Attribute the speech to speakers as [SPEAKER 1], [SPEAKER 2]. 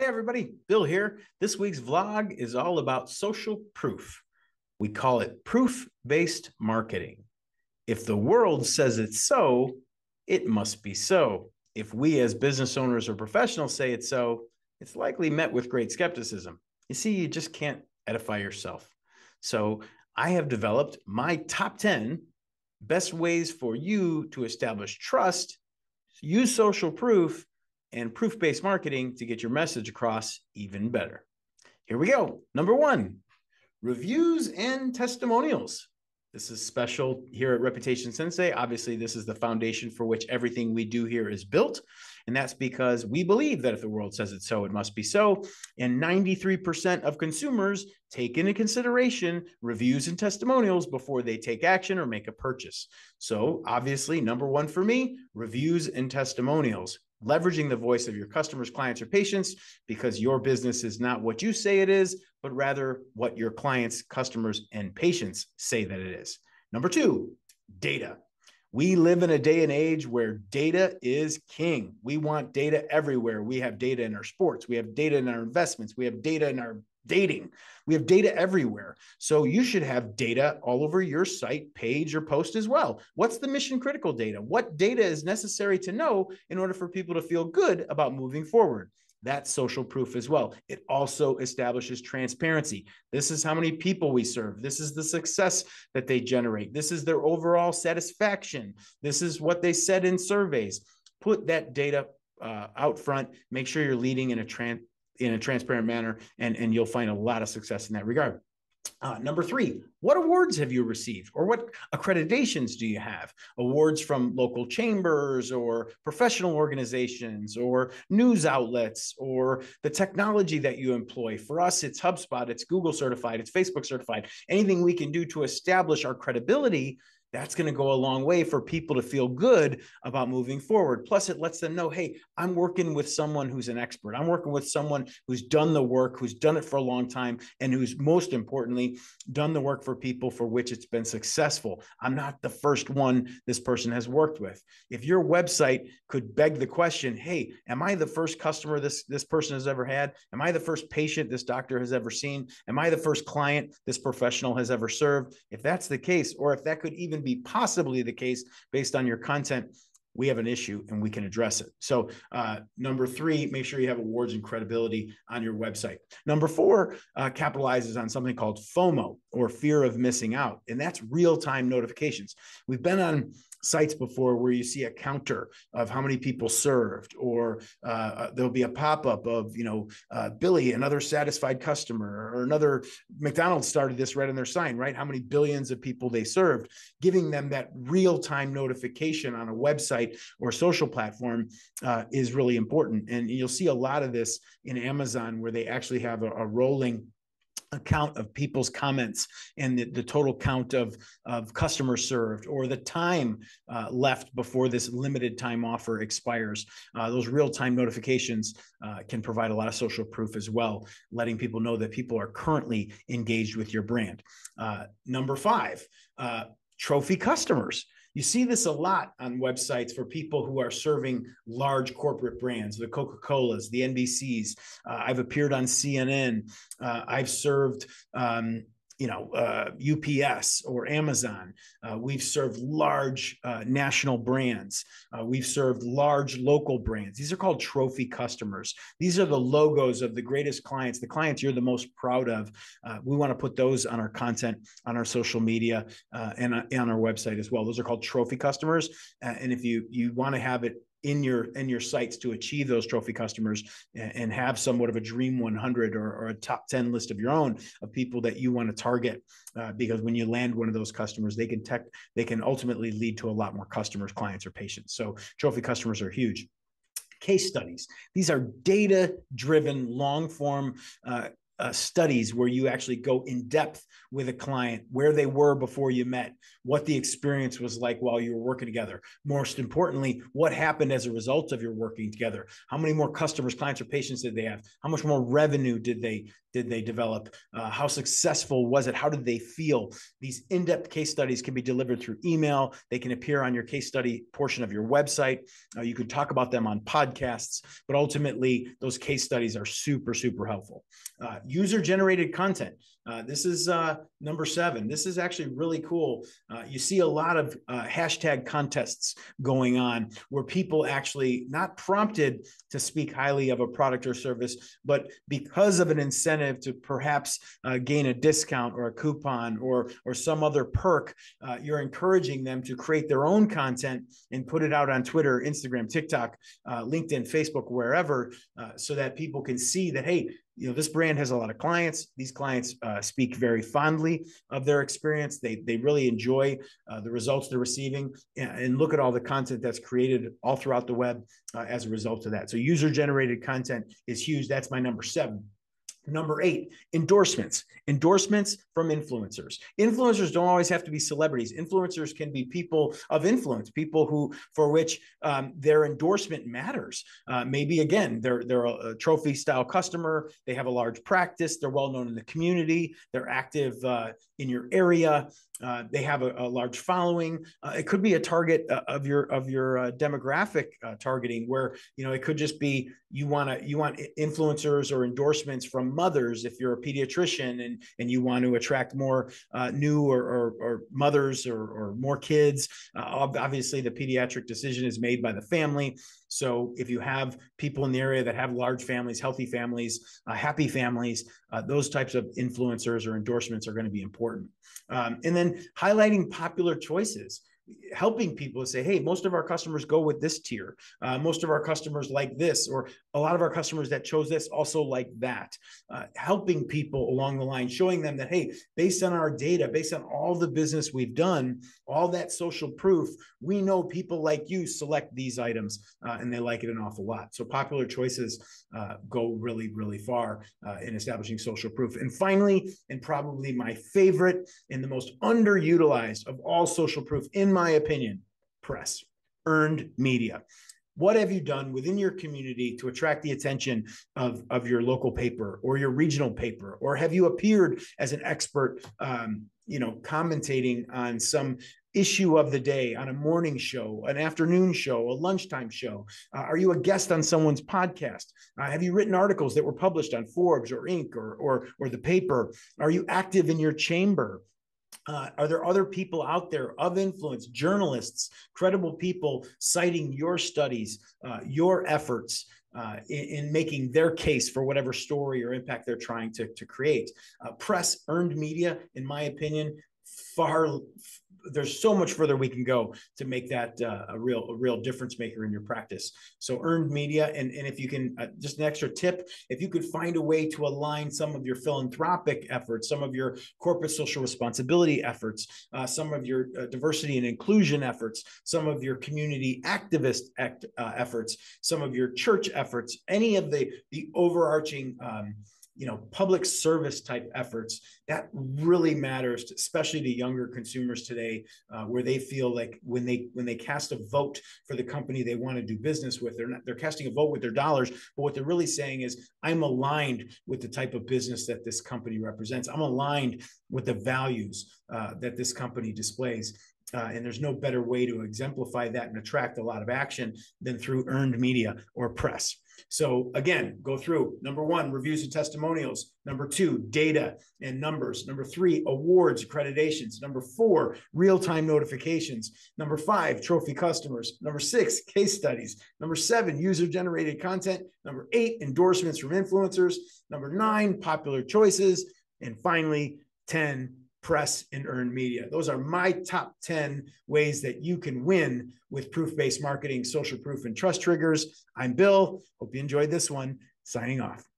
[SPEAKER 1] Hey, everybody, Bill here. This week's vlog is all about social proof. We call it proof based marketing. If the world says it's so, it must be so. If we as business owners or professionals say it's so, it's likely met with great skepticism. You see, you just can't edify yourself. So I have developed my top 10 best ways for you to establish trust, use social proof, and proof based marketing to get your message across even better. Here we go. Number one reviews and testimonials. This is special here at Reputation Sensei. Obviously, this is the foundation for which everything we do here is built. And that's because we believe that if the world says it so, it must be so. And 93% of consumers take into consideration reviews and testimonials before they take action or make a purchase. So, obviously, number one for me, reviews and testimonials leveraging the voice of your customers, clients, or patients because your business is not what you say it is, but rather what your clients, customers, and patients say that it is. Number two, data. We live in a day and age where data is king. We want data everywhere. We have data in our sports, we have data in our investments, we have data in our dating. We have data everywhere. So you should have data all over your site, page, or post as well. What's the mission critical data? What data is necessary to know in order for people to feel good about moving forward? That's social proof as well. It also establishes transparency. This is how many people we serve. This is the success that they generate. This is their overall satisfaction. This is what they said in surveys. Put that data uh, out front. Make sure you're leading in a trans in a transparent manner, and, and you'll find a lot of success in that regard. Uh, number three, what awards have you received or what accreditations do you have? Awards from local chambers or professional organizations or news outlets or the technology that you employ. For us, it's HubSpot, it's Google certified, it's Facebook certified. Anything we can do to establish our credibility that's going to go a long way for people to feel good about moving forward. Plus, it lets them know, hey, I'm working with someone who's an expert. I'm working with someone who's done the work, who's done it for a long time, and who's most importantly done the work for people for which it's been successful. I'm not the first one this person has worked with. If your website could beg the question, hey, am I the first customer this, this person has ever had? Am I the first patient this doctor has ever seen? Am I the first client this professional has ever served? If that's the case, or if that could even even be possibly the case based on your content, we have an issue and we can address it. So, uh, number three, make sure you have awards and credibility on your website. Number four uh, capitalizes on something called FOMO or fear of missing out, and that's real time notifications. We've been on sites before where you see a counter of how many people served, or uh, there'll be a pop up of, you know, uh, Billy, another satisfied customer, or another McDonald's started this right on their sign, right? How many billions of people they served, giving them that real time notification on a website or social platform uh, is really important. And you'll see a lot of this in Amazon where they actually have a, a rolling account of people's comments and the, the total count of, of customers served or the time uh, left before this limited time offer expires. Uh, those real-time notifications uh, can provide a lot of social proof as well, letting people know that people are currently engaged with your brand. Uh, number five, uh, trophy customers. You see this a lot on websites for people who are serving large corporate brands, the Coca Colas, the NBCs. Uh, I've appeared on CNN. Uh, I've served. Um, you know, uh, UPS or Amazon. Uh, we've served large uh, national brands. Uh, we've served large local brands. These are called trophy customers. These are the logos of the greatest clients, the clients you're the most proud of. Uh, we want to put those on our content, on our social media, uh, and on our website as well. Those are called trophy customers. and if you you want to have it in your in your sites to achieve those trophy customers and, and have somewhat of a dream 100 or, or, a top 10 list of your own of people that you want to target uh, because when you land one of those customers they can tech they can ultimately lead to a lot more customers clients or patients. So trophy customers are huge. Case studies. These are data driven long form uh, uh, studies where you actually go in depth with a client, where they were before you met, what the experience was like while you were working together. Most importantly, what happened as a result of your working together. How many more customers, clients, or patients did they have? How much more revenue did they did they develop? Uh, how successful was it? How did they feel? These in-depth case studies can be delivered through email. They can appear on your case study portion of your website. Uh, you can talk about them on podcasts, but ultimately, those case studies are super, super helpful. Uh, user-generated content. Uh, this is uh, number seven. This is actually really cool. Uh, you see a lot of uh, hashtag contests going on where people actually not prompted to speak highly of a product or service, but because of an incentive to perhaps uh, gain a discount or a coupon or or some other perk, uh, you're encouraging them to create their own content and put it out on Twitter, Instagram, TikTok, LinkedIn, Facebook, wherever, so that people can see that hey, you know this brand has a lot of clients. These clients uh, speak very fondly of their experience. They they really enjoy uh, the results they're receiving and, and, look at all the content that's created all throughout the web uh, as a result of that. So user generated content is huge. That's my number seven Number eight, endorsements. Endorsements from influencers. Influencers don't always have to be celebrities. Influencers can be people of influence, people who for which um, their endorsement matters. Uh, maybe again, they're they're a, trophy style customer. They have a large practice. They're well known in the community. They're active uh, in your area. Uh, they have a, a large following. Uh, it could be a target uh, of your of your uh, demographic uh, targeting, where you know it could just be you want to you want influencers or endorsements from mothers if you're a pediatrician and and you want to attract more new or, or, or, mothers or, or more kids. obviously, the pediatric decision is made by the family. So if you have people in the area that have large families, healthy families, happy families, those types of influencers or endorsements are going to be important. Um, and then highlighting popular choices helping people to say, hey, most of our customers go with this tier. Uh, most of our customers like this, or a lot of our customers that chose this also like that. Uh, helping people along the line, showing them that, hey, based on our data, based on all the business we've done, all that social proof, we know people like you select these items uh, and they like it an awful lot. So popular choices uh, go really, really far uh, in establishing social proof. And finally, and probably my favorite and the most underutilized of all social proof, in my opinion, press, earned media. What have you done within your community to attract the attention of, of your local paper or your regional paper? Or have you appeared as an expert, um, you know, commentating on some issue of the day on a morning show, an afternoon show, a lunchtime show? Uh, are you a guest on someone's podcast? Uh, have you written articles that were published on Forbes or Inc. or, or, or the paper? Are you active in your chamber? Uh, are there other people out there of influence, journalists, credible people citing your studies, uh, your efforts uh, in, in, making their case for whatever story or impact they're trying to, to create? Uh, press earned media, in my opinion, far there's so much further we can go to make that uh, a real a real difference maker in your practice. So earned media, and and if you can uh, just an extra tip, if you could find a way to align some of your philanthropic efforts, some of your corporate social responsibility efforts, uh, some of your uh, diversity and inclusion efforts, some of your community activist act, uh, efforts, some of your church efforts, any of the the overarching um, you know public service type efforts that really matters especially to younger consumers today uh, where they feel like when they when they cast a vote for the company they want to do business with they're not they're casting a vote with their dollars but what they're really saying is i'm aligned with the type of business that this company represents i'm aligned with the values uh, that this company displays uh, and there's no better way to exemplify that and attract a lot of action than through earned media or press. So again, go through number one, reviews and testimonials. Number two, data and numbers. Number three, awards, accreditations. Number four, real-time notifications. Number five, trophy customers. Number six, case studies. Number seven, user-generated content. Number eight, endorsements from influencers. Number nine, popular choices. And finally, 10, press and earned media. Those are my top 10 ways that you can win with proof based marketing, social proof, and trust triggers. I'm Bill. Hope you enjoyed this one. Signing off.